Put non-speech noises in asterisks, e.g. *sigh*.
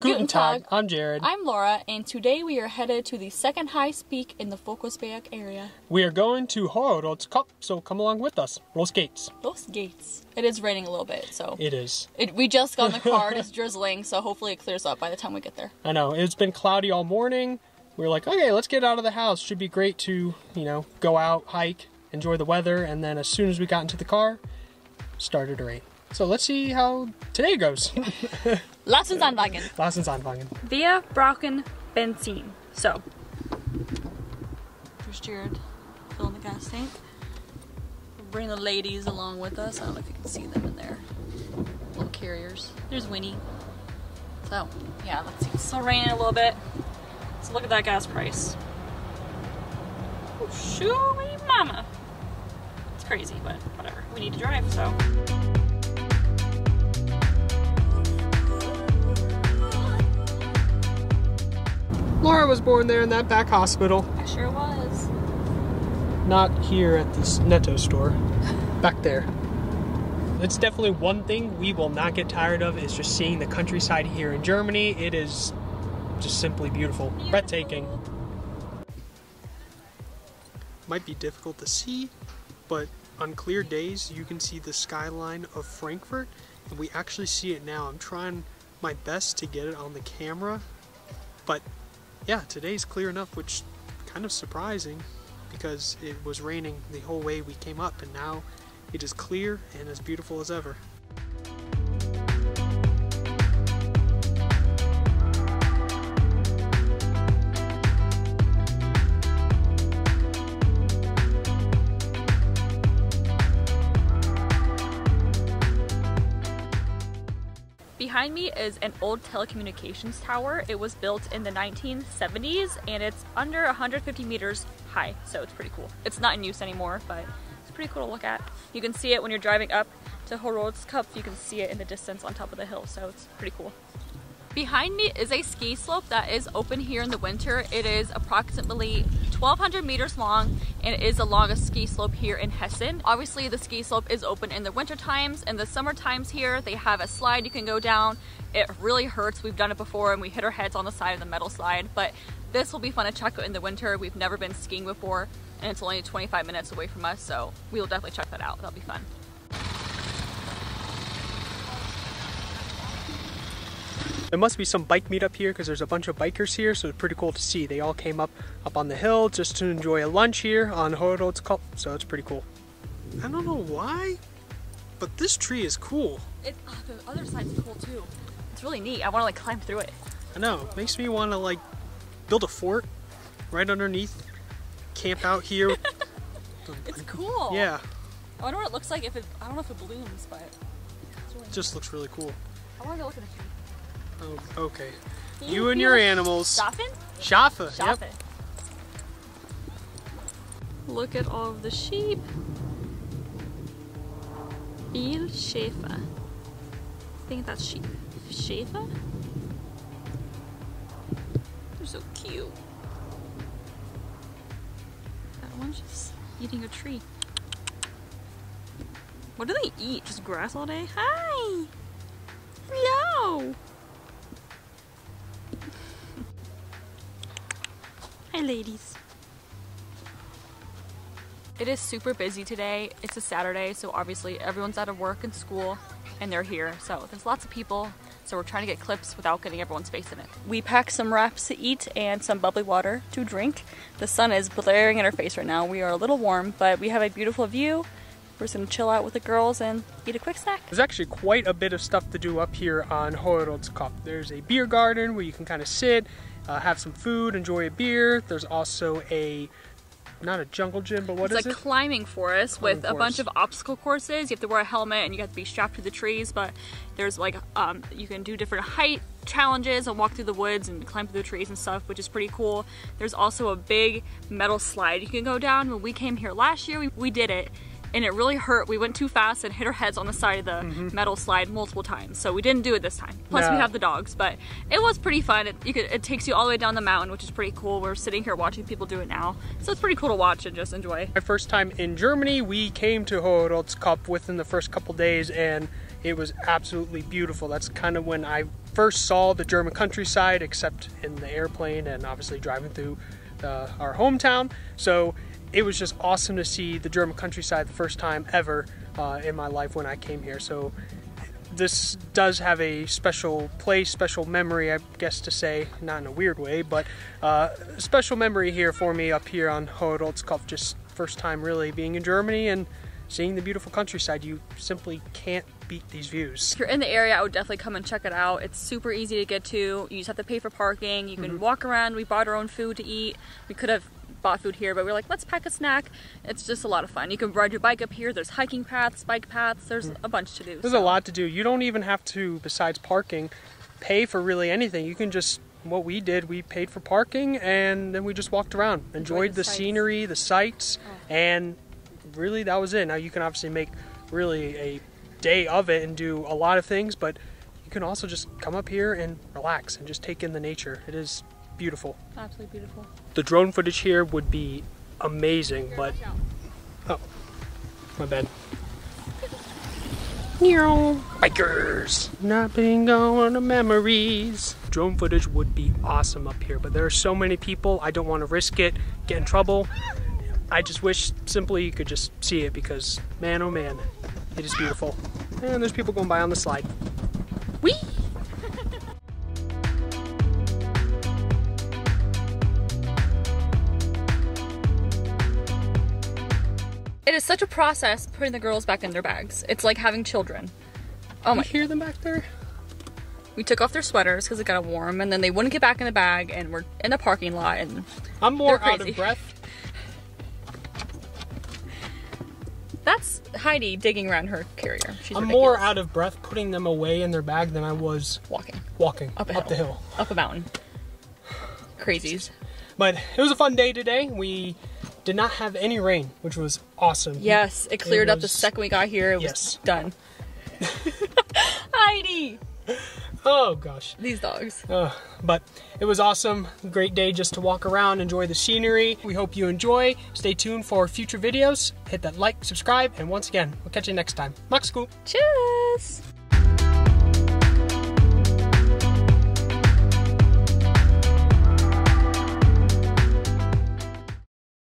Guten Tag, I'm Jared. I'm Laura, and today we are headed to the second highest peak in the Vogelsberg area. We are going to Hoherodskopf, so come along with us. Los Gates. Los Gates. It is raining a little bit, so. It is. It, we just got in the car, *laughs* it's drizzling, so hopefully it clears up by the time we get there. I know, it's been cloudy all morning. We were like, okay, let's get out of the house. Should be great to, you know, go out, hike, enjoy the weather, and then as soon as we got into the car, started to rain. So let's see how today goes. *laughs* Lass uns anfangen. Lass uns anfangen. Wir brauchen Benzin. So, There's Jared filling the gas tank. We'll bring the ladies along with us. I don't know if you can see them in there. Little carriers. There's Winnie. So, yeah, let's see. it's still raining a little bit. So look at that gas price. Oh, shooey mama. It's crazy, but whatever. We need to drive, so. Was born there in that back hospital, I sure was. not here at this Netto store. Back there. It's definitely one thing we will not get tired of is just seeing the countryside here in Germany. It is just simply beautiful, breathtaking. Might be difficult to see, but on clear days you can see the skyline of Frankfurt, and we actually see it now. I'm trying my best to get it on the camera, but yeah, today's clear enough, which kind of surprising because it was raining the whole way we came up, and now it is clear and as beautiful as ever. Behind me is an old telecommunications tower. It was built in the 1970s and it's under 150 meters high, so it's pretty cool. It's not in use anymore, but it's pretty cool to look at. You can see it when you're driving up to Hoherodskopf. You can see it in the distance on top of the hill, so it's pretty cool. Behind me is a ski slope that is open here in the winter. It is approximately 1200 meters long and it is the longest ski slope here in Hessen. Obviously the ski slope is open in the winter times and the summer times here they have a slide you can go down. It really hurts. We've done it before and we hit our heads on the side of the metal slide but this will be fun to check out in the winter. We've never been skiing before and it's only 25 minutes away from us so we will definitely check that out. That'll be fun. There must be some bike meetup here because there's a bunch of bikers here, so it's pretty cool to see. They all came up up on the hill just to enjoy a lunch here on Hoherodskopf, so it's pretty cool. I don't know why, but this tree is cool. It, oh, the other side's cool too. It's really neat. I want to like climb through it. I know, it makes me want to like build a fort right underneath, camp out here. *laughs* It's cool. yeah, I wonder what it looks like if it. I don't know if it blooms, but it's really it just looks really cool. I want to go look at the tree. Oh, okay. Can You and your animals. Schaffen? Schafe. Yep. Look at all of the sheep. Viel Schäfer. I think that's sheep. Schäfer? They're so cute. That one's just eating a tree. What do they eat? Just grass all day? Hi! Hello! Hi, ladies. It is super busy today. It's a Saturday, so obviously everyone's out of work and school and they're here. So there's lots of people. So we're trying to get clips without getting everyone's face in it. We packed some wraps to eat and some bubbly water to drink. The sun is blaring in our face right now. We are a little warm, but we have a beautiful view. We're just gonna chill out with the girls and eat a quick snack. There's actually quite a bit of stuff to do up here on Hoherodskopf. There's a beer garden where you can kind of sit, uh, have some food, enjoy a beer. There's also a, not a jungle gym, but what is it? it's a it? climbing forest with Climbing a bunch of obstacle courses. You have to wear a helmet and you have to be strapped to the trees, but there's like um, you can do different height challenges and walk through the woods and climb through the trees and stuff, which is pretty cool. There's also a big metal slide you can go down. When we came here last year, we, we did it. And it really hurt. We went too fast and hit our heads on the side of the metal slide multiple times. So we didn't do it this time. Plus we have the dogs, but it was pretty fun. It, you could, it takes you all the way down the mountain, which is pretty cool. We're sitting here watching people do it now. So it's pretty cool to watch and just enjoy. My first time in Germany, we came to Hoherodskopf within the first couple days and it was absolutely beautiful. That's kind of when I first saw the German countryside, except in the airplane and obviously driving through uh, our hometown. So it was just awesome to see the German countryside the first time ever uh, in my life when I came here. So this does have a special place, special memory, I guess to say, not in a weird way, but uh, special memory here for me up here on Hoherodskopf. Just first time really being in Germany and seeing the beautiful countryside. You simply can't beat these views. If you're in the area, I would definitely come and check it out. It's super easy to get to. You just have to pay for parking. You can Mm-hmm. walk around. We bought our own food to eat. We could have bought food here, but we are like, let's pack a snack. It's just a lot of fun. You can ride your bike up here. There's hiking paths, bike paths. There's hmm. a bunch to do. There's so. a lot to do. You don't even have to, besides parking, pay for really anything. You can just, what we did, we paid for parking and then we just walked around, enjoyed the the, scenery, the sights, Oh. and really that was it. Now you can obviously make really a day of it and do a lot of things, but you can also just come up here and relax and just take in the nature. It is beautiful. Absolutely beautiful. The drone footage here would be amazing, but oh, my bad. Bikers. Not being going to memories. Drone footage would be awesome up here, but there are so many people. I don't want to risk it, get in trouble. I just wish simply you could just see it because, man, oh man, it is beautiful. And there's people going by on the slide. Whee! Is such a process putting the girls back in their bags. It's like having children. Oh You my! hear them back there? We took off their sweaters because it got warm, and then they wouldn't get back in the bag, and we're in the parking lot, and I'm more out of breath. *laughs* that's Heidi digging around her carrier. She's I'm ridiculous. more out of breath putting them away in their bag than I was walking walking up, a the hill. up a mountain. Crazies. But it was a fun day today. We did not have any rain, which was awesome. Yes, it cleared up the second we got here. It was done. *laughs* Heidi, Oh gosh. these dogs. Uh, but it was awesome. Great day just to walk around, enjoy the scenery. We hope you enjoy. Stay tuned for future videos. Hit that like, subscribe, and once again, we'll catch you next time. Max Scoop. Cheers.